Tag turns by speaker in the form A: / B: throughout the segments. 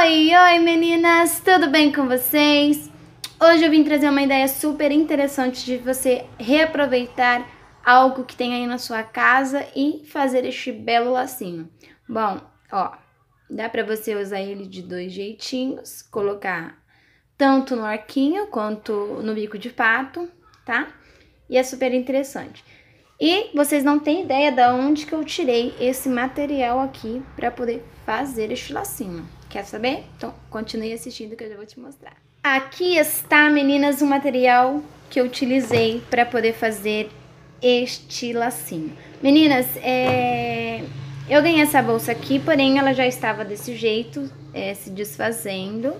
A: Oi, oi meninas, tudo bem com vocês? Hoje eu vim trazer uma ideia super interessante de você reaproveitar algo que tem aí na sua casa e fazer este belo lacinho. Bom, ó, dá pra você usar ele de dois jeitinhos, colocar tanto no arquinho quanto no bico de pato, tá? E é super interessante. E vocês não têm ideia de onde que eu tirei esse material aqui para poder fazer este lacinho. Quer saber? Então, continue assistindo que eu já vou te mostrar. Aqui está, meninas, o material que eu utilizei para poder fazer este lacinho. Meninas, é... eu ganhei essa bolsa aqui, porém ela já estava desse jeito, é, se desfazendo.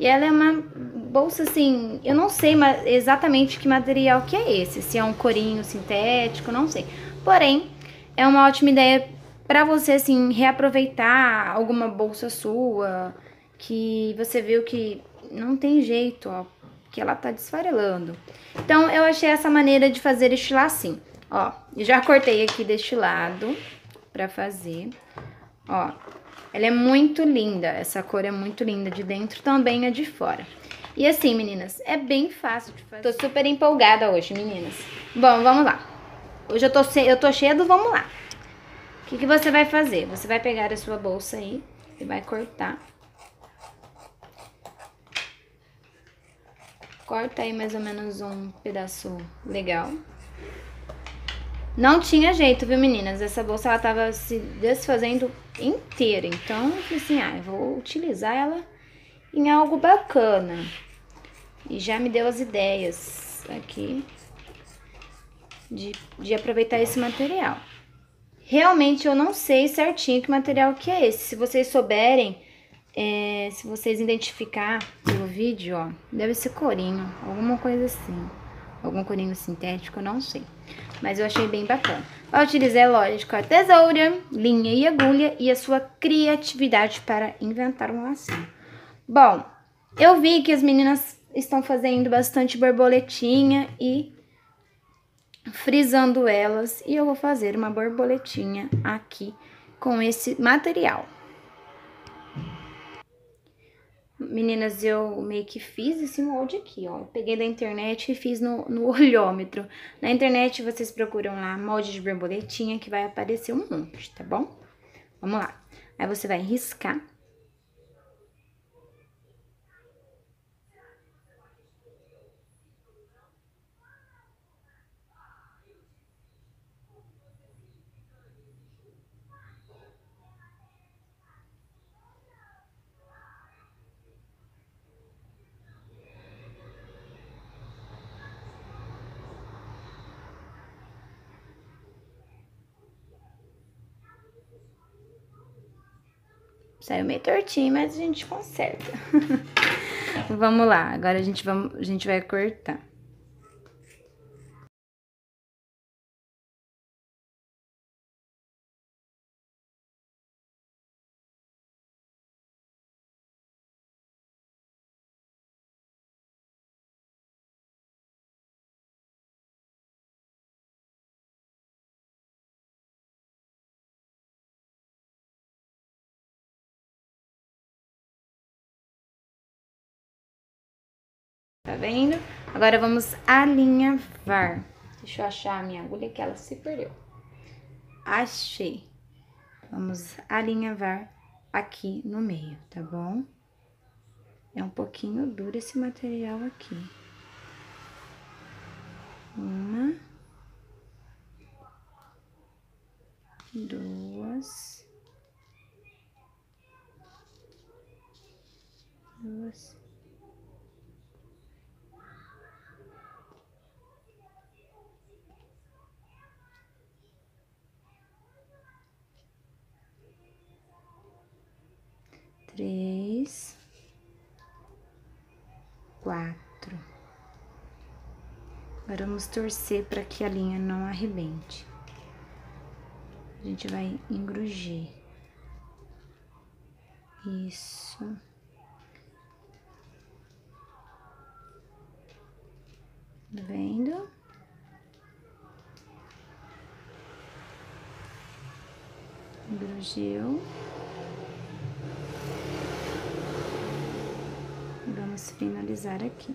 A: E ela é uma bolsa assim, eu não sei exatamente que material que é esse, se é um corinho sintético, não sei. Porém, é uma ótima ideia para você assim reaproveitar alguma bolsa sua que você viu que não tem jeito, ó, que ela tá desfarelando. Então, eu achei essa maneira de fazer este lacinho. Ó, já cortei aqui deste lado pra fazer. Ó, ela é muito linda, essa cor é muito linda, de dentro também é de fora. E assim, meninas, é bem fácil de fazer. Tô super empolgada hoje, meninas. Bom, vamos lá. Hoje eu tô, eu tô cheia do vamos lá. O que, que você vai fazer? Você vai pegar a sua bolsa aí e vai cortar. Corta aí mais ou menos um pedaço legal. Não tinha jeito, viu, meninas? Essa bolsa, ela tava se desfazendo inteira. Então, eu falei assim, ah, eu vou utilizar ela em algo bacana. E já me deu as ideias aqui de, de aproveitar esse material. Realmente, eu não sei certinho que material que é esse. Se vocês souberem, é, se vocês identificar pelo vídeo, ó, deve ser corinho, alguma coisa assim. Algum corinho sintético, eu não sei. Mas eu achei bem bacana. Vai utilizar, lógico, a tesoura, linha e agulha e a sua criatividade para inventar um lacinho. Bom, eu vi que as meninas estão fazendo bastante borboletinha e frisando elas. E eu vou fazer uma borboletinha aqui com esse material. Meninas, eu meio que fiz esse molde aqui, ó. peguei da internet e fiz no, no olhômetro. Na internet vocês procuram lá molde de borboletinha que vai aparecer um monte, tá bom? Vamos lá. Aí você vai riscar Saiu meio tortinho, mas a gente conserta. vamos lá, agora a gente, vamos, a gente vai cortar. Vendo? Agora vamos alinhavar. Deixa eu achar a minha agulha que ela se perdeu. Achei. Vamos alinhavar aqui no meio, tá bom? É um pouquinho duro esse material aqui. Uma. Duas. Quatro. Agora vamos torcer para que a linha não arrebente. A gente vai engrugir. Isso. Tá vendo? Engrugeu. Vamos finalizar aqui.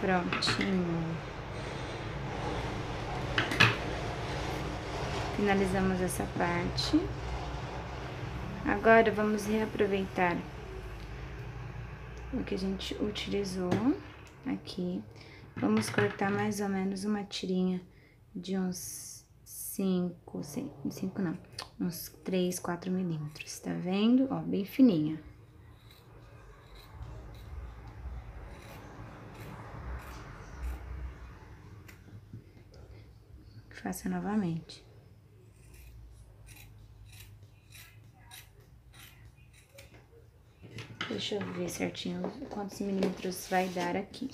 A: Prontinho. Finalizamos essa parte. Agora, vamos reaproveitar o que a gente utilizou aqui. Vamos cortar mais ou menos uma tirinha de uns 5, 5 não, uns 3, 4 milímetros, tá vendo? Ó, bem fininha. Faça novamente. Deixa eu ver certinho quantos milímetros vai dar aqui.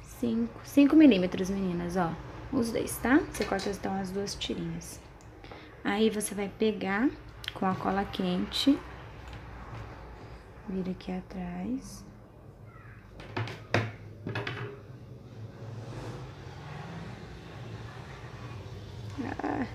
A: 5, 5 milímetros, meninas, ó. Os dois, tá? Você corta então as duas tirinhas. Aí, você vai pegar com a cola quente. Vira aqui atrás. Ah.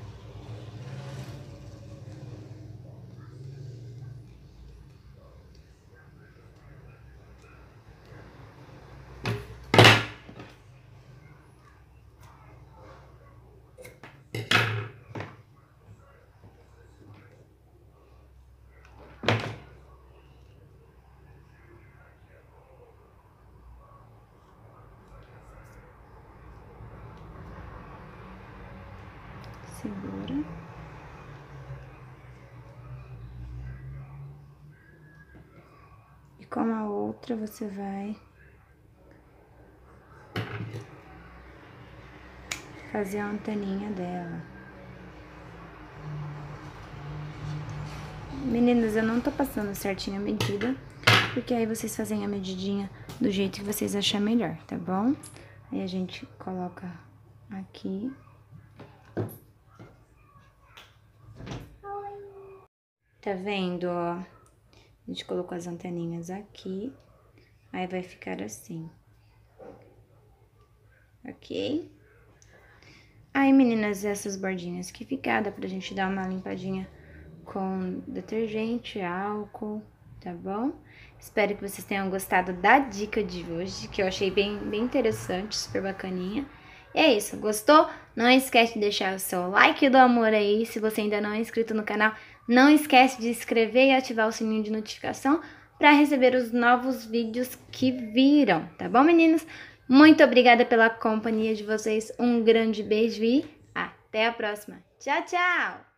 A: E com a outra, você vai fazer a anteninha dela. Meninas, eu não tô passando certinho a medida, porque aí vocês fazem a medidinha do jeito que vocês acharem melhor, tá bom? Aí a gente coloca aqui Tá vendo, ó? A gente colocou as anteninhas aqui. Aí vai ficar assim. Ok? Aí, meninas, essas bordinhas que ficaram, dá pra gente dar uma limpadinha com detergente, álcool, tá bom? Espero que vocês tenham gostado da dica de hoje, que eu achei bem, bem interessante, super bacaninha. E é isso, gostou? Não esquece de deixar o seu like do amor aí, se você ainda não é inscrito no canal, não esquece de inscrever e ativar o sininho de notificação para receber os novos vídeos que viram, tá bom, meninos? Muito obrigada pela companhia de vocês, um grande beijo e até a próxima. Tchau, tchau!